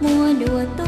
mùa đùa tôi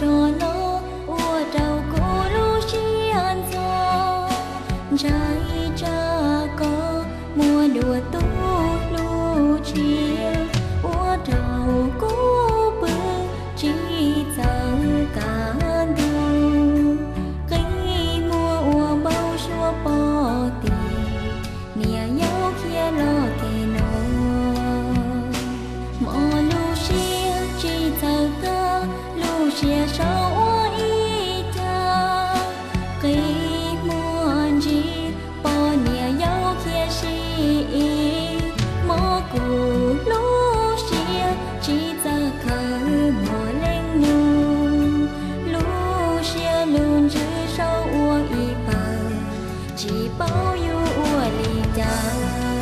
trò nó ua trâu cô lu chi an gió trái cha có mua đùa tung 都有我的道